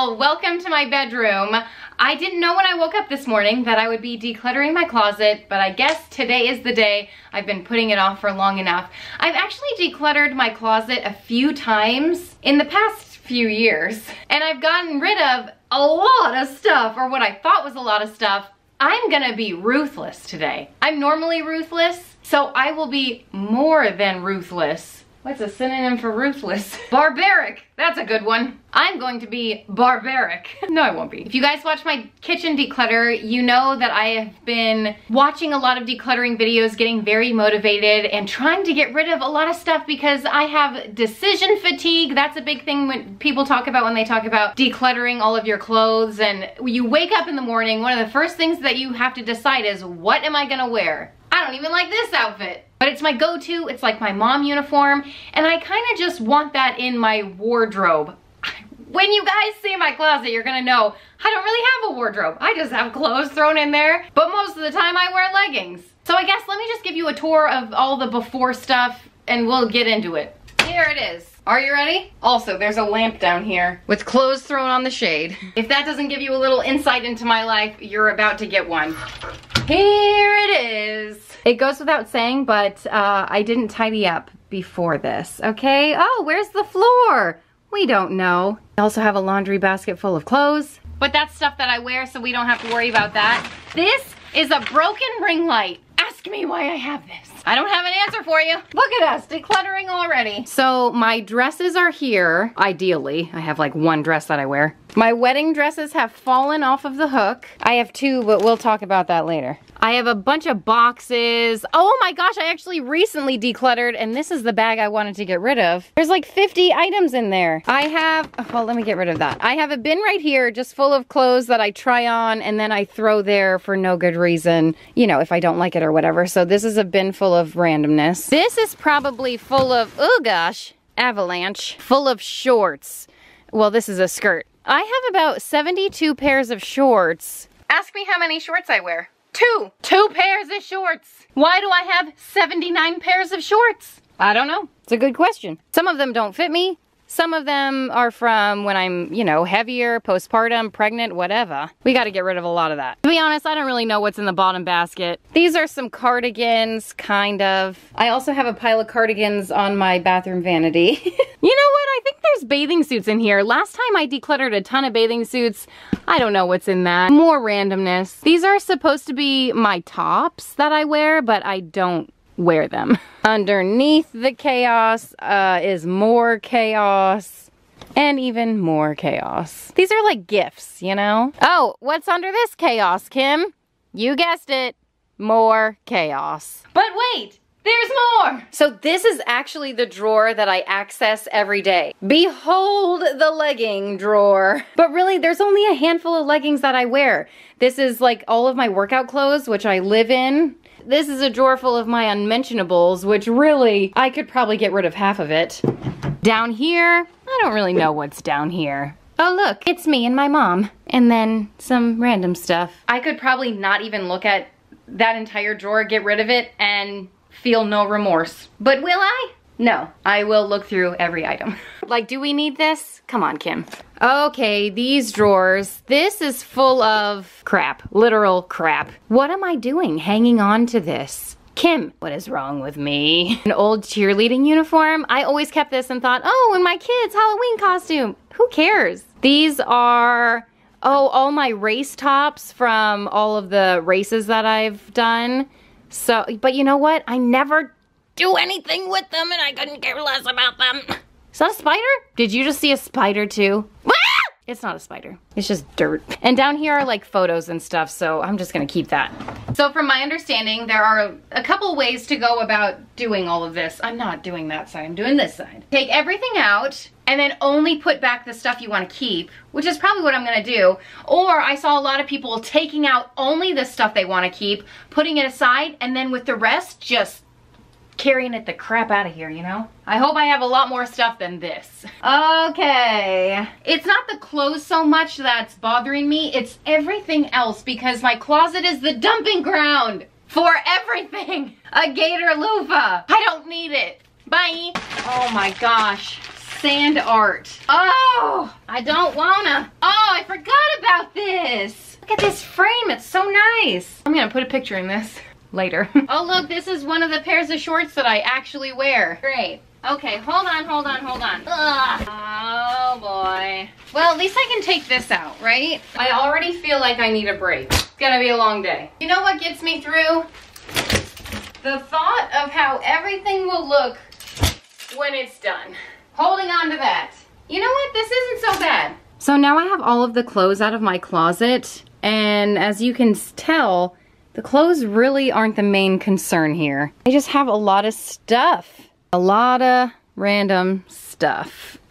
Welcome to my bedroom. I didn't know when I woke up this morning that I would be decluttering my closet, but I guess today is the day. I've been putting it off for long enough. I've actually decluttered my closet a few times in the past few years, and I've gotten rid of a lot of stuff, or what I thought was a lot of stuff. I'm gonna be ruthless today. I'm normally ruthless, so I will be more than ruthless What's a synonym for ruthless? Barbaric. That's a good one. I'm going to be barbaric. no, I won't be. If you guys watch my kitchen declutter, you know that I have been watching a lot of decluttering videos, getting very motivated and trying to get rid of a lot of stuff because I have decision fatigue. That's a big thing when people talk about when they talk about decluttering all of your clothes and you wake up in the morning, one of the first things that you have to decide is what am I gonna wear? I don't even like this outfit. But it's my go-to, it's like my mom uniform, and I kind of just want that in my wardrobe. When you guys see my closet, you're gonna know I don't really have a wardrobe. I just have clothes thrown in there, but most of the time I wear leggings. So I guess let me just give you a tour of all the before stuff and we'll get into it. Here it is. Are you ready? Also, there's a lamp down here with clothes thrown on the shade. If that doesn't give you a little insight into my life, you're about to get one. Here it is. It goes without saying, but uh, I didn't tidy up before this, okay? Oh, where's the floor? We don't know. I also have a laundry basket full of clothes, but that's stuff that I wear, so we don't have to worry about that. This is a broken ring light. Ask me why I have this. I don't have an answer for you. Look at us, decluttering already. So my dresses are here, ideally. I have like one dress that I wear. My wedding dresses have fallen off of the hook. I have two, but we'll talk about that later. I have a bunch of boxes. Oh my gosh, I actually recently decluttered and this is the bag I wanted to get rid of. There's like 50 items in there. I have, oh, well, let me get rid of that. I have a bin right here just full of clothes that I try on and then I throw there for no good reason, you know, if I don't like it or whatever. So this is a bin full of randomness. This is probably full of, oh gosh, avalanche, full of shorts. Well, this is a skirt. I have about 72 pairs of shorts. Ask me how many shorts I wear. Two. Two pairs of shorts. Why do I have 79 pairs of shorts? I don't know. It's a good question. Some of them don't fit me. Some of them are from when I'm, you know, heavier, postpartum, pregnant, whatever. We got to get rid of a lot of that. To be honest, I don't really know what's in the bottom basket. These are some cardigans, kind of. I also have a pile of cardigans on my bathroom vanity. you know what? I think there's bathing suits in here. Last time I decluttered a ton of bathing suits. I don't know what's in that. More randomness. These are supposed to be my tops that I wear, but I don't wear them. Underneath the chaos uh, is more chaos and even more chaos. These are like gifts, you know? Oh, what's under this chaos, Kim? You guessed it, more chaos. But wait, there's more! So this is actually the drawer that I access every day. Behold the legging drawer. But really, there's only a handful of leggings that I wear. This is like all of my workout clothes, which I live in. This is a drawer full of my unmentionables, which really, I could probably get rid of half of it. Down here, I don't really know what's down here. Oh look, it's me and my mom. And then some random stuff. I could probably not even look at that entire drawer, get rid of it, and feel no remorse. But will I? No, I will look through every item. like, do we need this? Come on, Kim. Okay, these drawers. This is full of crap, literal crap. What am I doing hanging on to this? Kim, what is wrong with me? An old cheerleading uniform? I always kept this and thought, oh, and my kid's Halloween costume. Who cares? These are, oh, all my race tops from all of the races that I've done. So, but you know what? I never do anything with them and I couldn't care less about them. Is that a spider? Did you just see a spider too? Ah! It's not a spider. It's just dirt. And down here are like photos and stuff, so I'm just gonna keep that. So from my understanding, there are a couple ways to go about doing all of this. I'm not doing that side, I'm doing this side. Take everything out and then only put back the stuff you wanna keep, which is probably what I'm gonna do. Or I saw a lot of people taking out only the stuff they wanna keep, putting it aside, and then with the rest, just carrying it the crap out of here, you know? I hope I have a lot more stuff than this. Okay. It's not the clothes so much that's bothering me, it's everything else because my closet is the dumping ground for everything. A gator loofah. I don't need it. Bye. Oh my gosh. sand art. Oh, I don't wanna. Oh, I forgot about this. Look at this frame, it's so nice. I'm gonna put a picture in this later. oh look, this is one of the pairs of shorts that I actually wear. Great. Okay, hold on, hold on, hold on. Ugh. Oh boy. Well, at least I can take this out, right? I already feel like I need a break. It's gonna be a long day. You know what gets me through? The thought of how everything will look when it's done. Holding on to that. You know what? This isn't so bad. So now I have all of the clothes out of my closet, and as you can tell, the clothes really aren't the main concern here. I just have a lot of stuff. A lot of random stuff.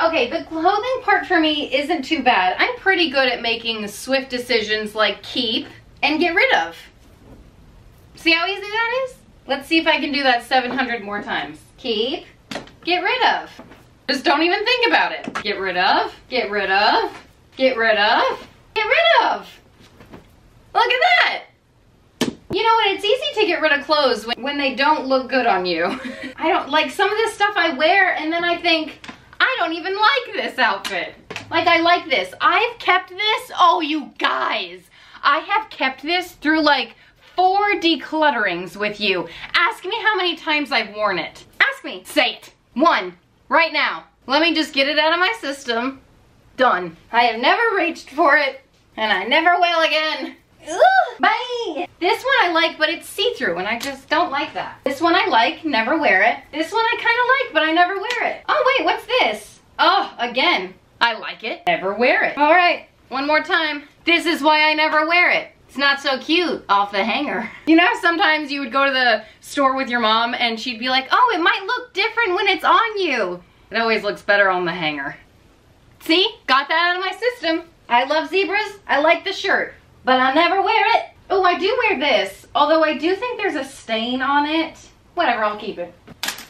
okay, the clothing part for me isn't too bad. I'm pretty good at making swift decisions like keep and get rid of. See how easy that is? Let's see if I can do that 700 more times. Keep, get rid of. Just don't even think about it. Get rid of, get rid of, get rid of, get rid of. Look at that. You know what, it's easy to get rid of clothes when, they don't look good on you. I don't, like some of this stuff I wear and then I think, I don't even like this outfit. Like I like this. I've kept this, oh you guys. I have kept this through like four declutterings with you. Ask me how many times I've worn it. Ask me, say it. One, right now. Let me just get it out of my system. Done. I have never reached for it, and I never will again. Bye! This one I like, but it's see-through, and I just don't like that. This one I like, never wear it. This one I kind of like, but I never wear it. Oh, wait, what's this? Oh, again, I like it, never wear it. All right, one more time. This is why I never wear it. It's not so cute off the hanger. You know sometimes you would go to the store with your mom and she'd be like, oh, it might look different when it's on you. It always looks better on the hanger. See, got that out of my system. I love zebras, I like the shirt, but I never wear it. Oh, I do wear this, although I do think there's a stain on it. Whatever, I'll keep it.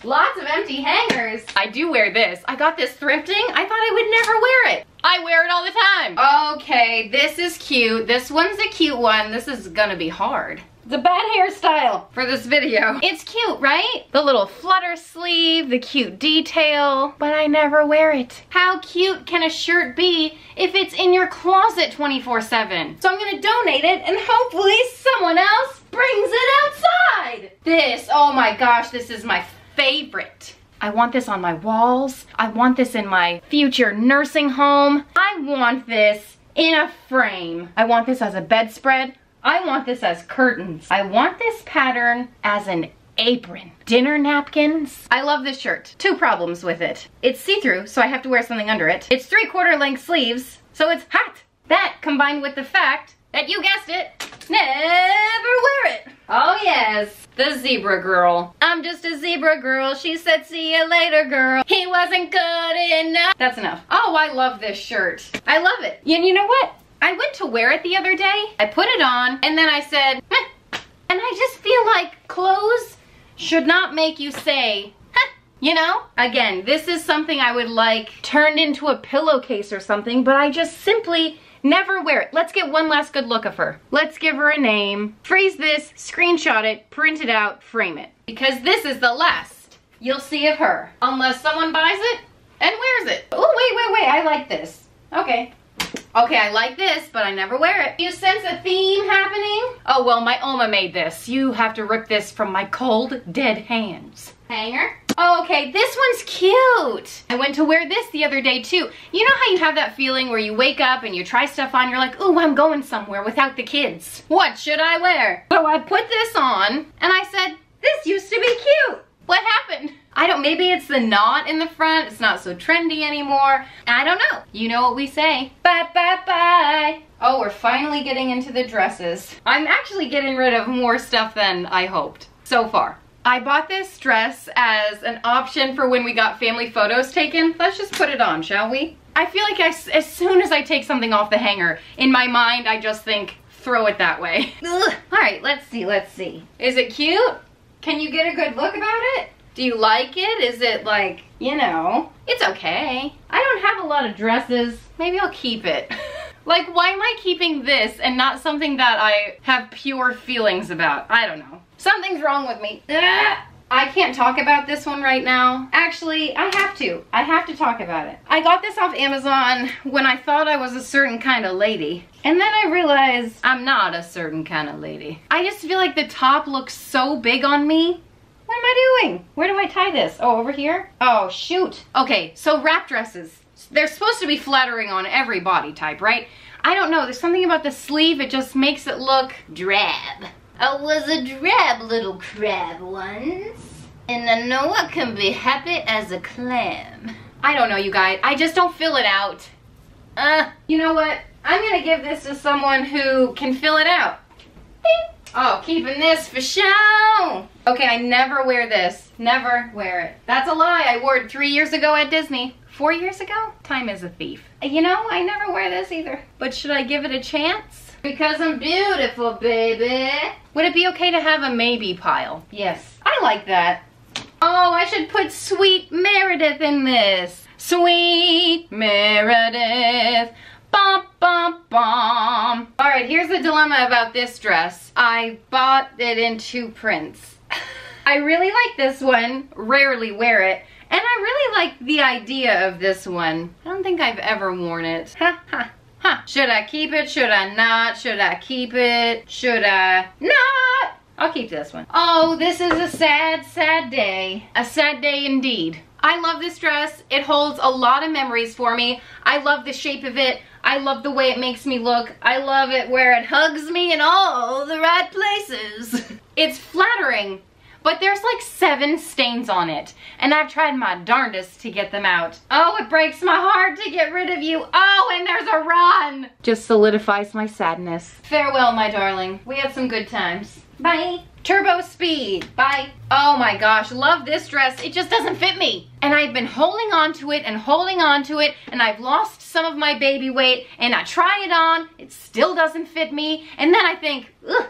Lots of empty hangers. I do wear this. I got this thrifting. I thought I would never wear it. I wear it all the time. Okay, this is cute. This one's a cute one. This is gonna be hard. It's a bad hairstyle for this video. It's cute, right? The little flutter sleeve, the cute detail, but I never wear it. How cute can a shirt be if it's in your closet 24 seven? So I'm gonna donate it and hopefully someone else brings it outside. This, oh my gosh, this is my favorite. I want this on my walls. I want this in my future nursing home. I want this in a frame. I want this as a bedspread. I want this as curtains. I want this pattern as an apron. Dinner napkins. I love this shirt. Two problems with it. It's see-through, so I have to wear something under it. It's three-quarter length sleeves, so it's hot. That combined with the fact that you guessed it, never wear it. Oh yes, the zebra girl. I'm just a zebra girl. She said, see you later, girl. He wasn't good enough. That's enough. Oh, I love this shirt. I love it. And you know what? I went to wear it the other day. I put it on and then I said, eh. and I just feel like clothes should not make you say, you know? Again, this is something I would like turned into a pillowcase or something, but I just simply Never wear it. Let's get one last good look of her. Let's give her a name. Freeze this, screenshot it, print it out, frame it. Because this is the last you'll see of her. Unless someone buys it and wears it. Oh, wait, wait, wait, I like this. Okay. Okay, I like this, but I never wear it. You sense a theme happening? Oh, well, my Oma made this. You have to rip this from my cold, dead hands. Hanger? Oh, okay, this one's cute. I went to wear this the other day too. You know how you have that feeling where you wake up and you try stuff on, you're like, ooh, I'm going somewhere without the kids. What should I wear? So I put this on and I said, this used to be cute. What happened? I don't, maybe it's the knot in the front. It's not so trendy anymore. I don't know. You know what we say. Bye, bye, bye. Oh, we're finally getting into the dresses. I'm actually getting rid of more stuff than I hoped so far. I bought this dress as an option for when we got family photos taken. Let's just put it on, shall we? I feel like I, as soon as I take something off the hanger, in my mind I just think, throw it that way. All right, let's see, let's see. Is it cute? Can you get a good look about it? Do you like it? Is it like, you know, it's okay. I don't have a lot of dresses. Maybe I'll keep it. like, why am I keeping this and not something that I have pure feelings about? I don't know. Something's wrong with me. Ah! I can't talk about this one right now. Actually, I have to. I have to talk about it. I got this off Amazon when I thought I was a certain kind of lady. And then I realized I'm not a certain kind of lady. I just feel like the top looks so big on me. What am I doing? Where do I tie this? Oh, over here? Oh, shoot. Okay, so wrap dresses. They're supposed to be flattering on every body type, right? I don't know, there's something about the sleeve, it just makes it look drab. I was a drab little crab once. And I know I can be happy as a clam. I don't know, you guys. I just don't fill it out. Uh, you know what? I'm gonna give this to someone who can fill it out. Bing. Oh, keeping this for show. Okay, I never wear this. Never wear it. That's a lie. I wore it three years ago at Disney. Four years ago? Time is a thief. You know, I never wear this either. But should I give it a chance? Because I'm beautiful, baby. Would it be okay to have a maybe pile? Yes. I like that. Oh, I should put Sweet Meredith in this. Sweet Meredith. Bum, bum, bum. All right, here's the dilemma about this dress. I bought it in two prints. I really like this one, rarely wear it, and I really like the idea of this one. I don't think I've ever worn it. Ha ha. Huh, should I keep it? Should I not? Should I keep it? Should I not? I'll keep this one. Oh, this is a sad, sad day. A sad day indeed. I love this dress. It holds a lot of memories for me. I love the shape of it. I love the way it makes me look. I love it where it hugs me in all the right places. It's flattering but there's like seven stains on it and I've tried my darndest to get them out. Oh, it breaks my heart to get rid of you. Oh, and there's a run. Just solidifies my sadness. Farewell, my darling. We had some good times. Bye. Turbo speed. Bye. Oh my gosh, love this dress. It just doesn't fit me. And I've been holding on to it and holding on to it and I've lost some of my baby weight and I try it on, it still doesn't fit me. And then I think, ugh,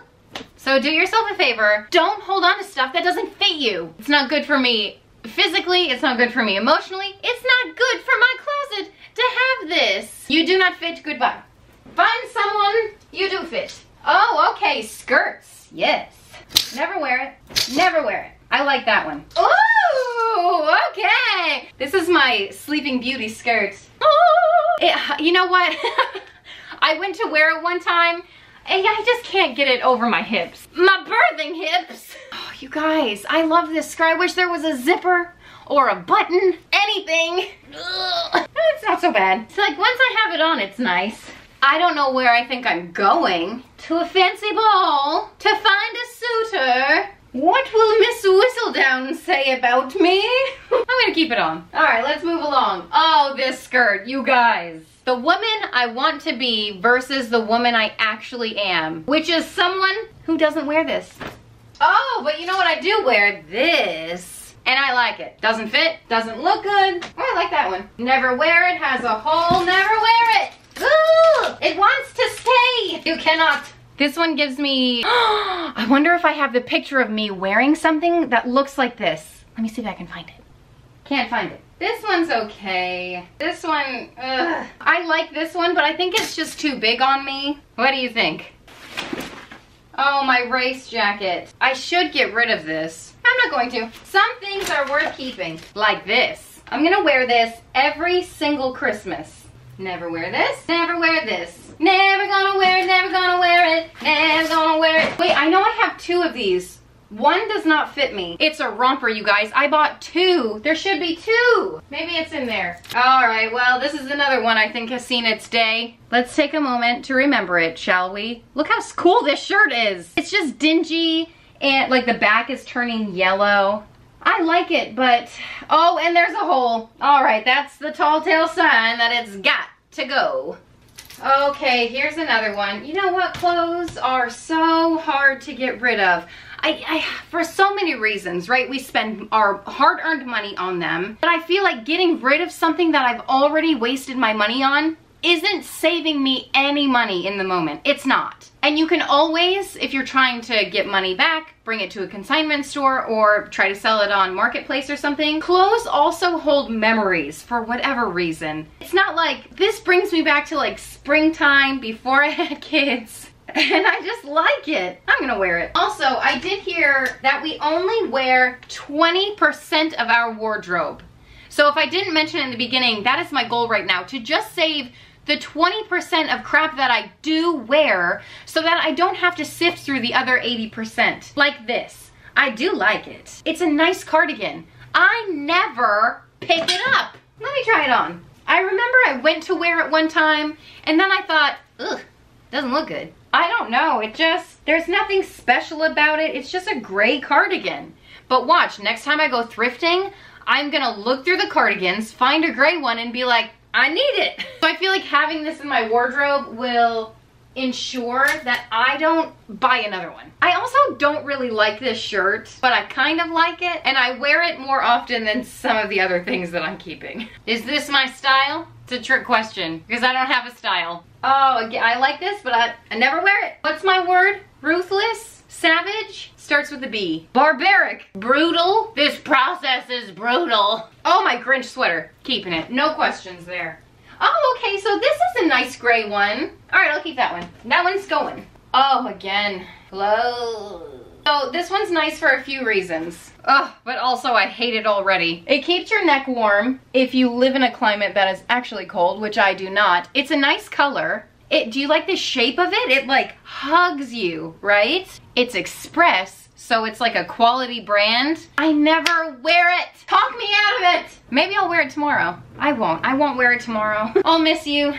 so do yourself a favor, don't hold on to stuff that doesn't fit you. It's not good for me physically, it's not good for me emotionally, it's not good for my closet to have this. You do not fit, goodbye. Find someone you do fit. Oh, okay, skirts, yes. Never wear it, never wear it. I like that one. Ooh, okay. This is my Sleeping Beauty skirt. Oh, it, you know what? I went to wear it one time I just can't get it over my hips. My birthing hips. Oh, you guys, I love this skirt. I wish there was a zipper or a button, anything. Ugh. It's not so bad. It's like once I have it on, it's nice. I don't know where I think I'm going. To a fancy ball to find a suitor. What will Miss Whistledown say about me? I'm gonna keep it on. All right, let's move along. Oh, this skirt, you guys the woman I want to be versus the woman I actually am, which is someone who doesn't wear this. Oh, but you know what? I do wear this. And I like it. Doesn't fit, doesn't look good. Oh, I like that one. Never wear it, has a hole, never wear it. Ooh, it wants to stay. You cannot. This one gives me, I wonder if I have the picture of me wearing something that looks like this. Let me see if I can find it. Can't find it. This one's okay. This one, ugh. I like this one, but I think it's just too big on me. What do you think? Oh, my race jacket. I should get rid of this. I'm not going to. Some things are worth keeping, like this. I'm gonna wear this every single Christmas. Never wear this, never wear this. Never gonna wear it, never gonna wear it, never gonna wear it. Wait, I know I have two of these. One does not fit me. It's a romper, you guys. I bought two. There should be two. Maybe it's in there. All right, well, this is another one I think has seen its day. Let's take a moment to remember it, shall we? Look how cool this shirt is. It's just dingy and like the back is turning yellow. I like it, but, oh, and there's a hole. All right, that's the tall tale sign that it's got to go. Okay, here's another one. You know what? Clothes are so hard to get rid of. I, I, for so many reasons, right? We spend our hard-earned money on them, but I feel like getting rid of something that I've already wasted my money on isn't saving me any money in the moment. It's not. And you can always, if you're trying to get money back, bring it to a consignment store or try to sell it on Marketplace or something. Clothes also hold memories for whatever reason. It's not like, this brings me back to like springtime before I had kids and I just like it. I'm gonna wear it. Also, I did hear that we only wear 20% of our wardrobe. So if I didn't mention in the beginning, that is my goal right now, to just save the 20% of crap that I do wear so that I don't have to sift through the other 80%. Like this. I do like it. It's a nice cardigan. I never pick it up. Let me try it on. I remember I went to wear it one time and then I thought, ugh, doesn't look good. I don't know, it just, there's nothing special about it. It's just a gray cardigan. But watch, next time I go thrifting, I'm gonna look through the cardigans, find a gray one and be like, I need it. So I feel like having this in my wardrobe will ensure that I don't buy another one. I also don't really like this shirt, but I kind of like it, and I wear it more often than some of the other things that I'm keeping. Is this my style? It's a trick question, because I don't have a style. Oh, I like this, but I, I never wear it. What's my word? Ruthless? Savage? Starts with a B. Barbaric. Brutal. This process is brutal. Oh, my Grinch sweater. Keeping it. No questions there. Oh, okay, so this is a nice gray one. All right, I'll keep that one. That one's going. Oh, again, Hello. So this one's nice for a few reasons. Oh, but also I hate it already. It keeps your neck warm if you live in a climate that is actually cold, which I do not. It's a nice color. It, do you like the shape of it? It like hugs you, right? It's express so it's like a quality brand. I never wear it. Talk me out of it. Maybe I'll wear it tomorrow. I won't. I won't wear it tomorrow. I'll miss you.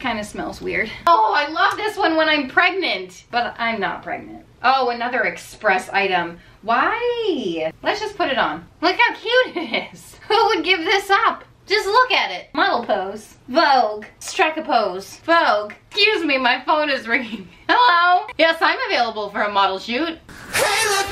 Kind of smells weird. Oh, I love this one when I'm pregnant, but I'm not pregnant. Oh, another express item. Why? Let's just put it on. Look how cute it is. Who would give this up? Just look at it. Model pose. Vogue. Strike a pose. Vogue. Excuse me, my phone is ringing. Hello? Yes, I'm available for a model shoot. Hey, look,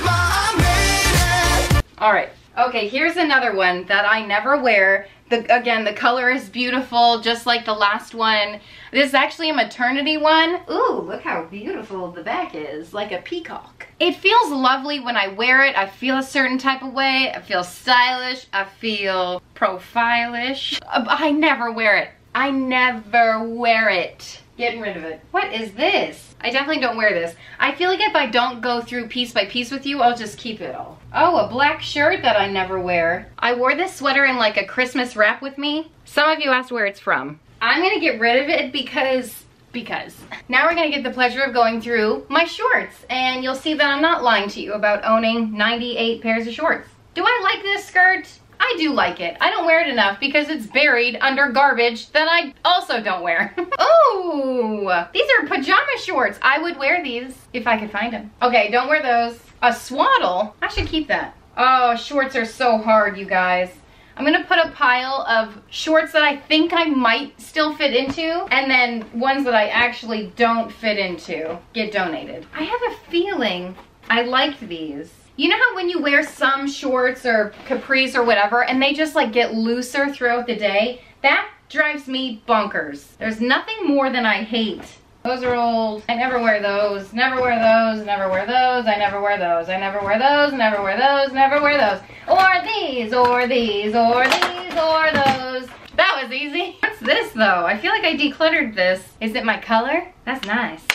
All right. Okay, here's another one that I never wear. The, again, the color is beautiful, just like the last one. This is actually a maternity one. Ooh, look how beautiful the back is, like a peacock. It feels lovely when I wear it. I feel a certain type of way. I feel stylish. I feel profilish. I never wear it. I never wear it. Getting rid of it. What is this? I definitely don't wear this. I feel like if I don't go through piece by piece with you, I'll just keep it all. Oh, a black shirt that I never wear. I wore this sweater in like a Christmas wrap with me. Some of you asked where it's from. I'm gonna get rid of it because because. Now we're gonna get the pleasure of going through my shorts and you'll see that I'm not lying to you about owning 98 pairs of shorts. Do I like this skirt? I do like it. I don't wear it enough because it's buried under garbage that I also don't wear. oh, these are pajama shorts. I would wear these if I could find them. Okay, don't wear those. A swaddle? I should keep that. Oh, shorts are so hard, you guys. I'm gonna put a pile of shorts that I think I might still fit into and then ones that I actually don't fit into get donated. I have a feeling I liked these. You know how when you wear some shorts or capris or whatever and they just like get looser throughout the day? That drives me bonkers. There's nothing more than I hate. Those are old. I never wear those. Never wear those. Never wear those. I never wear those. I never wear those. Never wear those. Never wear those. Or these. Or these. Or these. Or those. That was easy. What's this though? I feel like I decluttered this. Is it my color? That's nice.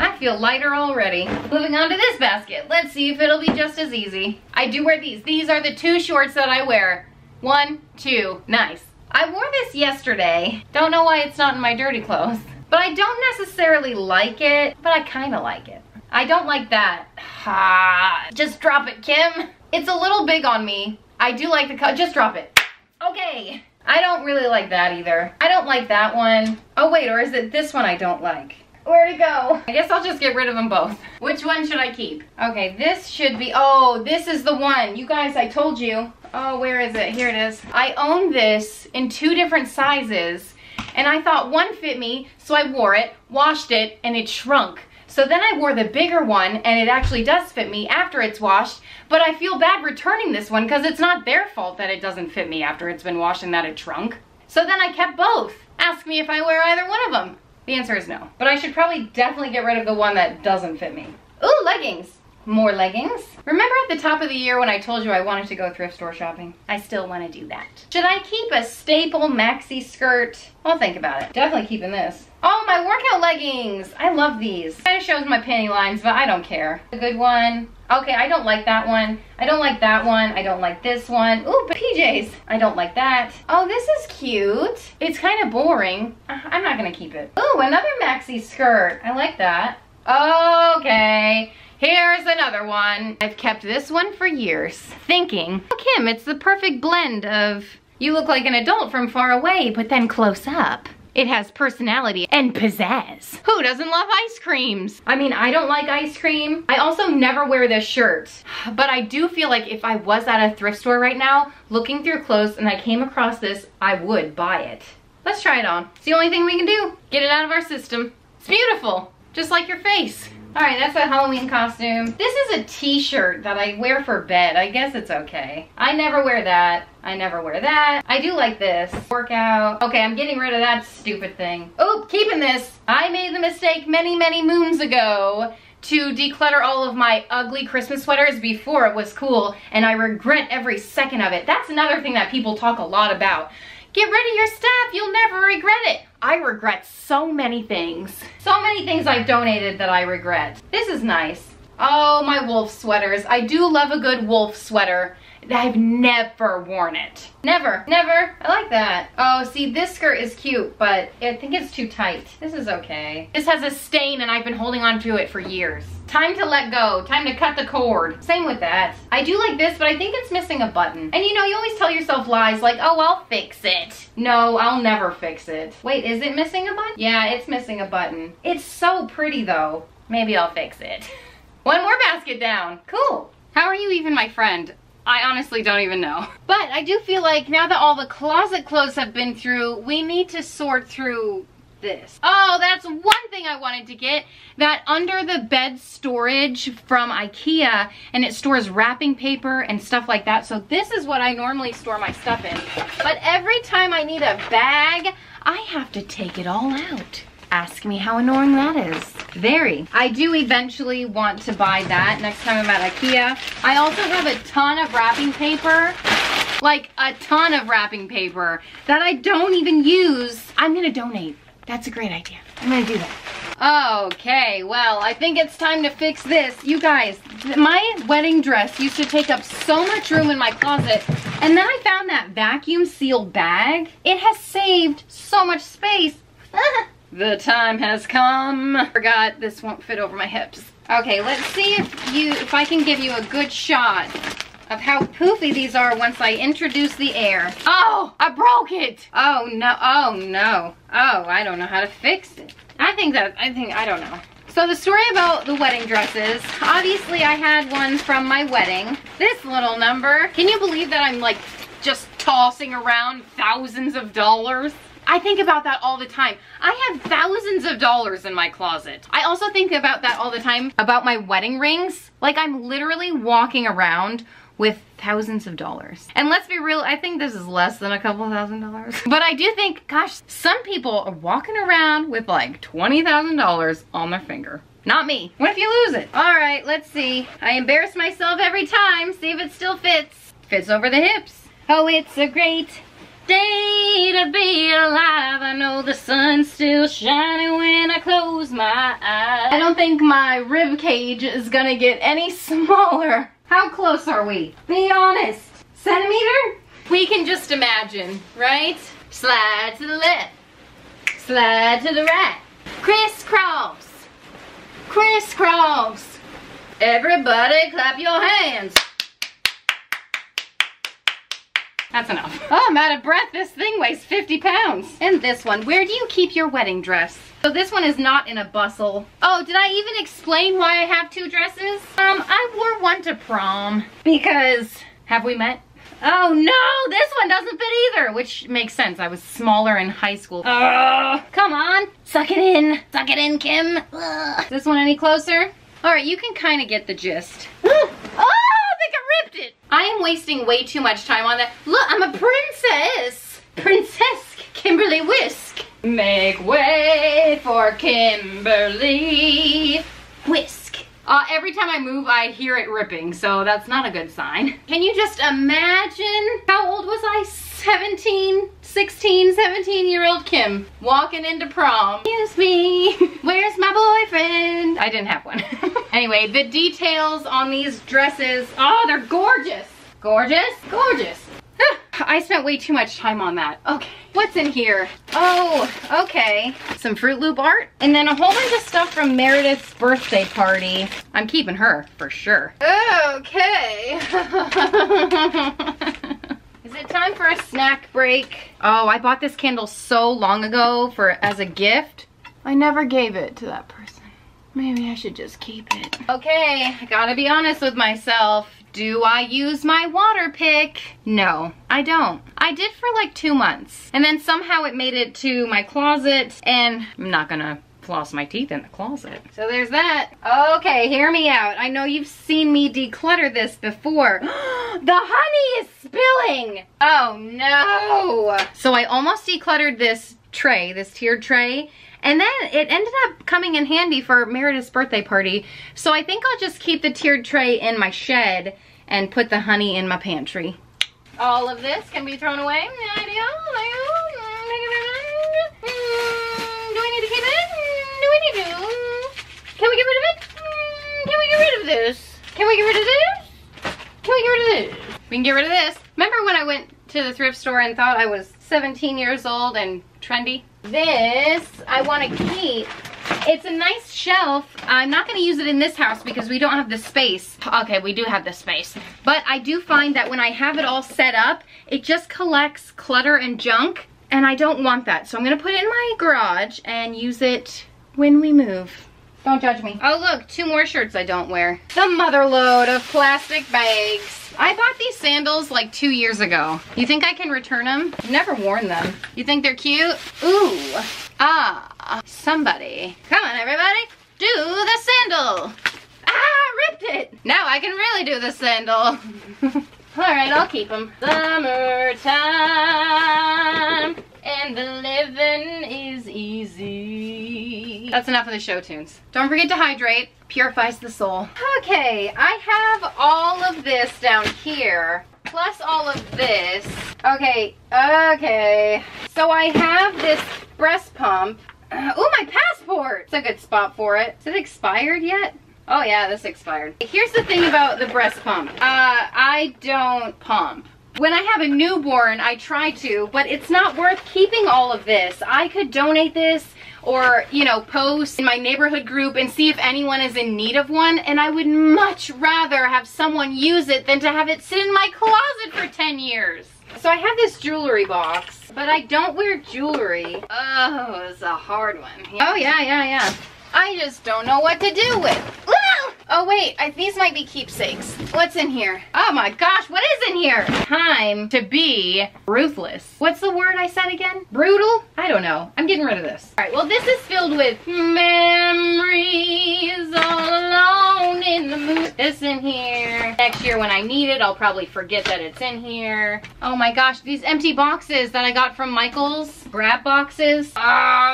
I feel lighter already. Moving on to this basket. Let's see if it'll be just as easy. I do wear these. These are the two shorts that I wear. One, two, nice. I wore this yesterday. Don't know why it's not in my dirty clothes. But I don't necessarily like it, but I kind of like it. I don't like that. Ha, just drop it, Kim. It's a little big on me. I do like the cut, just drop it. Okay. I don't really like that either. I don't like that one. Oh wait, or is it this one I don't like? Where to go? I guess I'll just get rid of them both. Which one should I keep? Okay, this should be, oh, this is the one. You guys, I told you. Oh, where is it? Here it is. I own this in two different sizes and I thought one fit me, so I wore it, washed it, and it shrunk. So then I wore the bigger one and it actually does fit me after it's washed, but I feel bad returning this one because it's not their fault that it doesn't fit me after it's been washed and that it shrunk. So then I kept both. Ask me if I wear either one of them. The answer is no. But I should probably definitely get rid of the one that doesn't fit me. Ooh, leggings. More leggings. Remember at the top of the year when I told you I wanted to go thrift store shopping? I still want to do that. Should I keep a staple maxi skirt? I'll think about it. Definitely keeping this. Oh, my workout leggings. I love these. Kind of shows my panty lines, but I don't care. A good one. Okay, I don't like that one. I don't like that one. I don't like this one. Ooh, PJs. I don't like that. Oh, this is cute. It's kind of boring. Uh, I'm not gonna keep it. Ooh, another maxi skirt. I like that. Okay. Here's another one. I've kept this one for years, thinking, oh, Kim, it's the perfect blend of you look like an adult from far away, but then close up. It has personality and pizzazz. Who doesn't love ice creams? I mean, I don't like ice cream. I also never wear this shirt, but I do feel like if I was at a thrift store right now, looking through clothes and I came across this, I would buy it. Let's try it on. It's the only thing we can do. Get it out of our system. It's beautiful, just like your face. All right, that's a Halloween costume. This is a t-shirt that I wear for bed. I guess it's okay. I never wear that. I never wear that. I do like this. Workout. Okay, I'm getting rid of that stupid thing. Oh, keeping this. I made the mistake many, many moons ago to declutter all of my ugly Christmas sweaters before it was cool, and I regret every second of it. That's another thing that people talk a lot about. Get rid of your stuff, you'll never regret it. I regret so many things. So many things I've donated that I regret. This is nice. Oh, my wolf sweaters. I do love a good wolf sweater. I've never worn it. Never, never. I like that. Oh, see, this skirt is cute, but I think it's too tight. This is okay. This has a stain and I've been holding on to it for years. Time to let go. Time to cut the cord. Same with that. I do like this, but I think it's missing a button. And you know, you always tell yourself lies like, oh, I'll fix it. No, I'll never fix it. Wait, is it missing a button? Yeah, it's missing a button. It's so pretty though. Maybe I'll fix it. One more basket down. Cool. How are you even my friend? I honestly don't even know. But I do feel like now that all the closet clothes have been through, we need to sort through this. Oh, that's one thing I wanted to get. That under the bed storage from Ikea, and it stores wrapping paper and stuff like that. So this is what I normally store my stuff in. But every time I need a bag, I have to take it all out. Ask me how annoying that is. Very. I do eventually want to buy that next time I'm at Ikea. I also have a ton of wrapping paper like a ton of wrapping paper that I don't even use. I'm gonna donate. That's a great idea. I'm gonna do that. Okay, well, I think it's time to fix this. You guys, my wedding dress used to take up so much room in my closet, and then I found that vacuum seal bag. It has saved so much space. The time has come. Forgot this won't fit over my hips. Okay, let's see if you if I can give you a good shot of how poofy these are once I introduce the air. Oh, I broke it. Oh no, oh no. Oh, I don't know how to fix it. I think that, I think, I don't know. So the story about the wedding dresses, obviously I had one from my wedding. This little number, can you believe that I'm like just tossing around thousands of dollars? I think about that all the time. I have thousands of dollars in my closet. I also think about that all the time about my wedding rings. Like I'm literally walking around with thousands of dollars. And let's be real, I think this is less than a couple thousand dollars. But I do think, gosh, some people are walking around with like $20,000 on their finger. Not me. What if you lose it? All right, let's see. I embarrass myself every time. See if it still fits. Fits over the hips. Oh, it's a great day to be alive. I know the sun's still shining when I close my eyes. I don't think my rib cage is gonna get any smaller. How close are we? Be honest. Centimeter? We can just imagine, right? Slide to the left. Slide to the right. Crisscross. Crisscross. Everybody clap your hands. That's enough. Oh, I'm out of breath. This thing weighs 50 pounds. And this one. Where do you keep your wedding dress? So this one is not in a bustle. Oh, did I even explain why I have two dresses? Um, I wore one to prom because, have we met? Oh no, this one doesn't fit either, which makes sense. I was smaller in high school. Uh, come on, suck it in. Suck it in, Kim. Ugh. Is this one any closer? All right, you can kind of get the gist. oh, I think I ripped it. I am wasting way too much time on that. Look, I'm a princess. Princess Kimberly Whisk. Make way for Kimberly. Whisk. Uh, every time I move, I hear it ripping, so that's not a good sign. Can you just imagine, how old was I? 17, 16, 17 year old Kim walking into prom. Excuse me, where's my boyfriend? I didn't have one. anyway, the details on these dresses, oh, they're gorgeous. Gorgeous, gorgeous. I spent way too much time on that. Okay, what's in here? Oh, okay. Some Fruit Loop art. And then a whole bunch of stuff from Meredith's birthday party. I'm keeping her, for sure. Okay. It time for a snack break? Oh, I bought this candle so long ago for as a gift. I never gave it to that person. Maybe I should just keep it. Okay, I gotta be honest with myself. Do I use my Waterpik? No, I don't. I did for like two months. And then somehow it made it to my closet and I'm not gonna floss my teeth in the closet. So there's that. Okay, hear me out. I know you've seen me declutter this before. the honey is spilling. Oh no. So I almost decluttered this tray, this tiered tray, and then it ended up coming in handy for Meredith's birthday party. So I think I'll just keep the tiered tray in my shed and put the honey in my pantry. All of this can be thrown away. Mm, mm, do I need to keep it? Do we to? Can we get rid of it? Hmm, can we get rid of this? Can we get rid of this? Can we get rid of this? We can get rid of this. Remember when I went to the thrift store and thought I was 17 years old and trendy? This I want to keep. It's a nice shelf. I'm not going to use it in this house because we don't have the space. Okay, we do have the space. But I do find that when I have it all set up, it just collects clutter and junk. And I don't want that. So I'm going to put it in my garage and use it when we move. Don't judge me. Oh look, two more shirts I don't wear. The mother load of plastic bags. I bought these sandals like two years ago. You think I can return them? I've never worn them. You think they're cute? Ooh. Ah, somebody. Come on, everybody. Do the sandal. Ah, ripped it. Now I can really do the sandal. All right, I'll keep them. Summertime and the living is easy. That's enough of the show tunes. Don't forget to hydrate. Purifies the soul. Okay, I have all of this down here, plus all of this. Okay, okay. So I have this breast pump. Uh, oh, my passport! It's a good spot for it. Is it expired yet? Oh yeah, this expired. Here's the thing about the breast pump. Uh, I don't pump. When I have a newborn, I try to, but it's not worth keeping all of this. I could donate this or, you know, post in my neighborhood group and see if anyone is in need of one. And I would much rather have someone use it than to have it sit in my closet for 10 years. So I have this jewelry box, but I don't wear jewelry. Oh, it's a hard one. Oh, yeah, yeah, yeah. I just don't know what to do with. Oh wait, I, these might be keepsakes. What's in here? Oh my gosh, what is in here? Time to be ruthless. What's the word I said again? Brutal? I don't know. I'm getting rid of this. All right, well this is filled with memories here. When I need it, I'll probably forget that it's in here. Oh my gosh, these empty boxes that I got from Michael's, grab boxes. Ah,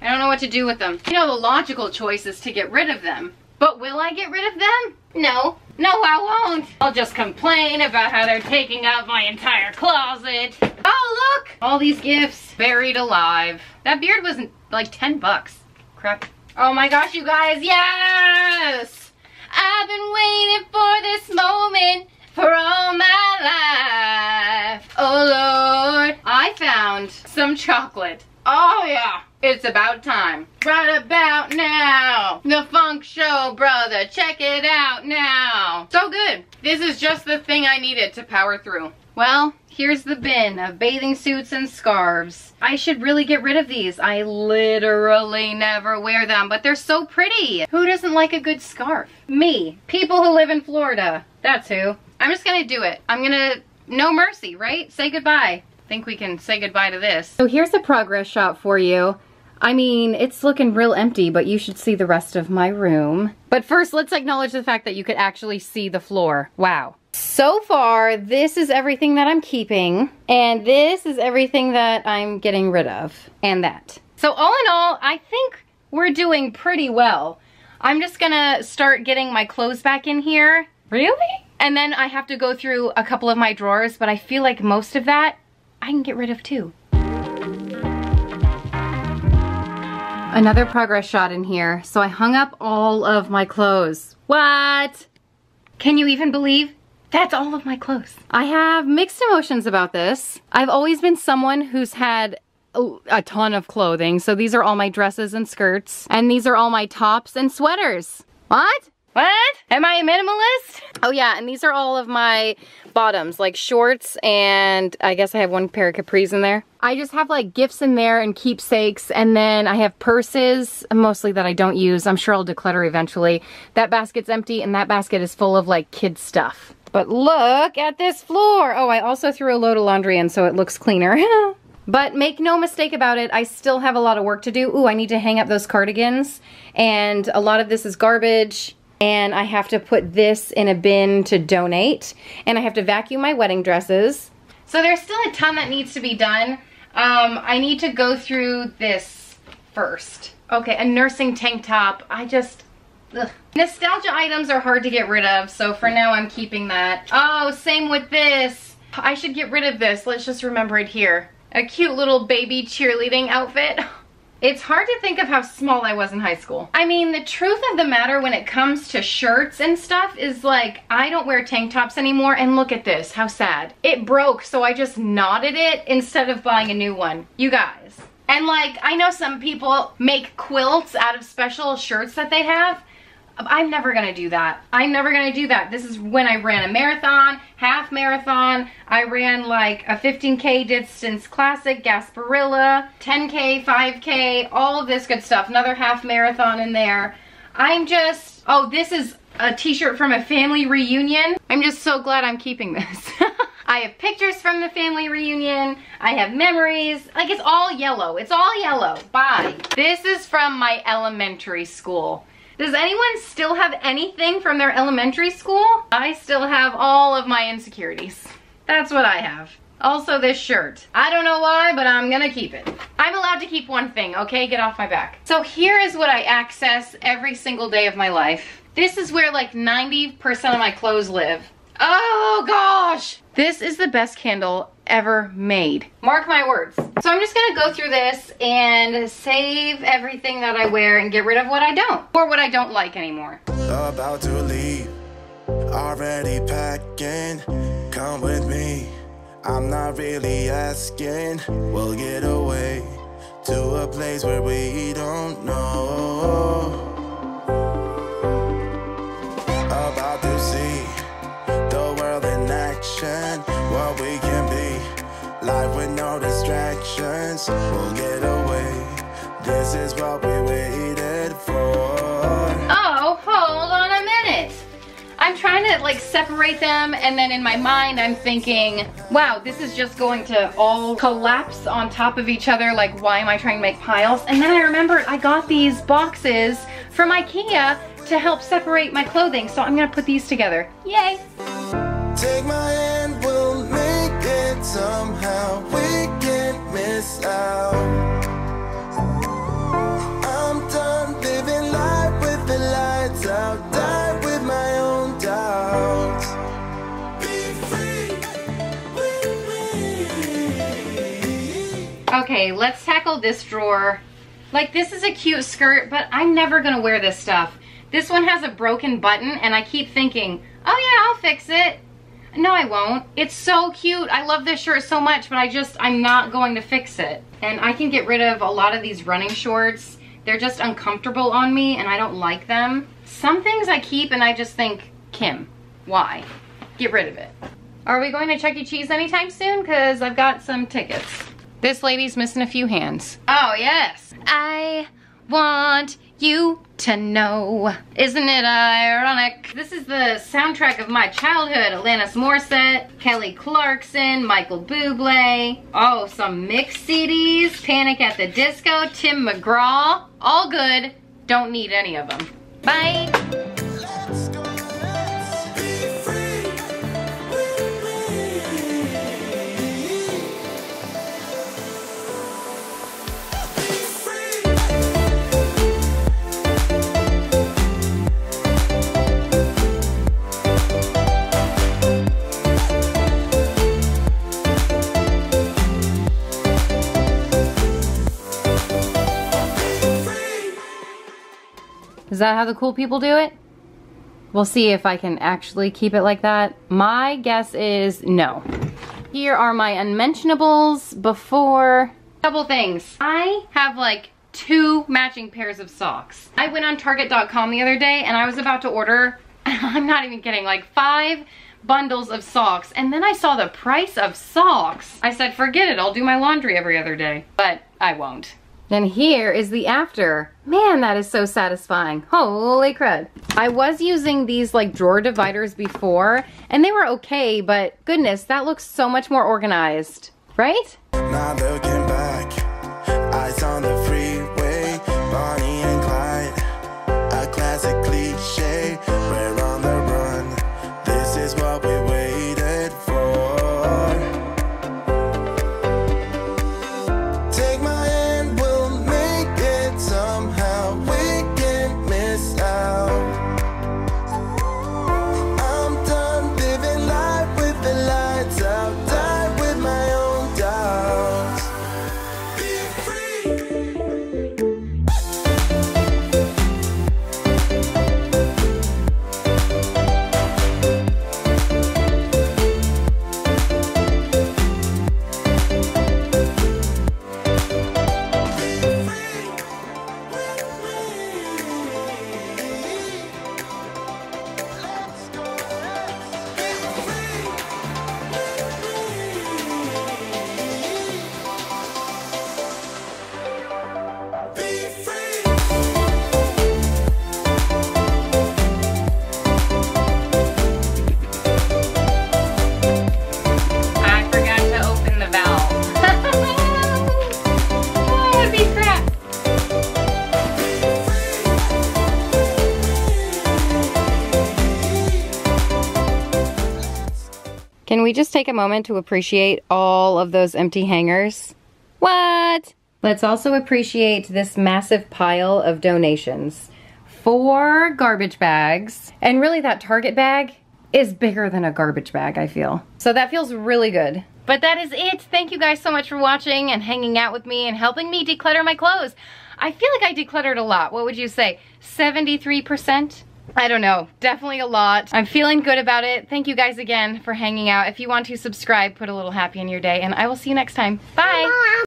I don't know what to do with them. You know, the logical choice is to get rid of them. But will I get rid of them? No. No, I won't. I'll just complain about how they're taking up my entire closet. Oh, look! All these gifts buried alive. That beard was like 10 bucks. Crap. Oh my gosh, you guys, yes! I've been waiting for this moment for all my life. Oh Lord. I found some chocolate. Oh yeah. It's about time. Right about now. The Funk Show, brother. Check it out now. So good. This is just the thing I needed to power through. Well, here's the bin of bathing suits and scarves. I should really get rid of these. I literally never wear them, but they're so pretty. Who doesn't like a good scarf? Me. People who live in Florida. That's who. I'm just gonna do it. I'm gonna, no mercy, right? Say goodbye. think we can say goodbye to this. So here's a progress shot for you. I mean, it's looking real empty, but you should see the rest of my room. But first, let's acknowledge the fact that you could actually see the floor. Wow. So far, this is everything that I'm keeping, and this is everything that I'm getting rid of, and that. So all in all, I think we're doing pretty well. I'm just gonna start getting my clothes back in here. Really? And then I have to go through a couple of my drawers, but I feel like most of that I can get rid of too. Another progress shot in here. So I hung up all of my clothes. What? Can you even believe? That's all of my clothes. I have mixed emotions about this. I've always been someone who's had a ton of clothing. So these are all my dresses and skirts. And these are all my tops and sweaters. What? What? Am I a minimalist? Oh yeah, and these are all of my bottoms, like shorts, and I guess I have one pair of capris in there. I just have like gifts in there and keepsakes, and then I have purses, mostly that I don't use. I'm sure I'll declutter eventually. That basket's empty, and that basket is full of like kid stuff. But look at this floor. Oh, I also threw a load of laundry in so it looks cleaner. But make no mistake about it, I still have a lot of work to do. Ooh, I need to hang up those cardigans. And a lot of this is garbage and I have to put this in a bin to donate and I have to vacuum my wedding dresses. So there's still a ton that needs to be done. Um, I need to go through this first. Okay, a nursing tank top. I just, ugh. Nostalgia items are hard to get rid of, so for now I'm keeping that. Oh, same with this. I should get rid of this. Let's just remember it here. A cute little baby cheerleading outfit. It's hard to think of how small I was in high school. I mean, the truth of the matter when it comes to shirts and stuff is like, I don't wear tank tops anymore and look at this, how sad. It broke, so I just knotted it instead of buying a new one. You guys. And like, I know some people make quilts out of special shirts that they have. I'm never gonna do that. I'm never gonna do that. This is when I ran a marathon, half marathon. I ran like a 15K distance classic, Gasparilla, 10K, 5K, all of this good stuff. Another half marathon in there. I'm just, oh, this is a t-shirt from a family reunion. I'm just so glad I'm keeping this. I have pictures from the family reunion. I have memories. Like it's all yellow. It's all yellow. Bye. This is from my elementary school. Does anyone still have anything from their elementary school? I still have all of my insecurities. That's what I have. Also this shirt. I don't know why, but I'm gonna keep it. I'm allowed to keep one thing, okay? Get off my back. So here is what I access every single day of my life. This is where like 90% of my clothes live. Oh gosh! This is the best candle ever made. Mark my words. So I'm just gonna go through this and save everything that I wear and get rid of what I don't. Or what I don't like anymore. About to leave, already packing, come with me. I'm not really asking, we'll get away to a place where we don't know. About to see the world in action, what we can be. Life with no distractions, we'll get away. This is what we waited for. Oh, hold on a minute. I'm trying to like separate them and then in my mind I'm thinking, wow, this is just going to all collapse on top of each other. Like, why am I trying to make piles? And then I remembered I got these boxes from Ikea to help separate my clothing. So I'm gonna put these together. Yay! Somehow. We can't miss out. I'm done living life with the lights out. With my own doubts. Okay, let's tackle this drawer. Like this is a cute skirt, but I'm never gonna wear this stuff. This one has a broken button and I keep thinking, oh yeah, I'll fix it. No, I won't. It's so cute. I love this shirt so much, but I just, I'm not going to fix it. And I can get rid of a lot of these running shorts. They're just uncomfortable on me and I don't like them. Some things I keep and I just think, Kim, why? Get rid of it. Are we going to Chuck E. Cheese anytime soon? Because I've got some tickets. This lady's missing a few hands. Oh, yes. I want you to know. Isn't it ironic? This is the soundtrack of my childhood. Alanis Morissette, Kelly Clarkson, Michael Bublé. Oh, some mixed CDs. Panic at the Disco, Tim McGraw. All good. Don't need any of them. Bye. That how the cool people do it? We'll see if I can actually keep it like that. My guess is no. Here are my unmentionables before. Couple things. I have like two matching pairs of socks. I went on target.com the other day and I was about to order, I'm not even kidding, like five bundles of socks and then I saw the price of socks. I said, forget it, I'll do my laundry every other day, but I won't. Then here is the after. Man, that is so satisfying. Holy crud. I was using these like drawer dividers before and they were okay, but goodness, that looks so much more organized, right? We just take a moment to appreciate all of those empty hangers? What? Let's also appreciate this massive pile of donations. Four garbage bags. And really that Target bag is bigger than a garbage bag, I feel. So that feels really good. But that is it. Thank you guys so much for watching and hanging out with me and helping me declutter my clothes. I feel like I decluttered a lot. What would you say? 73%? I don't know, definitely a lot. I'm feeling good about it. Thank you guys again for hanging out. If you want to subscribe, put a little happy in your day, and I will see you next time. Bye!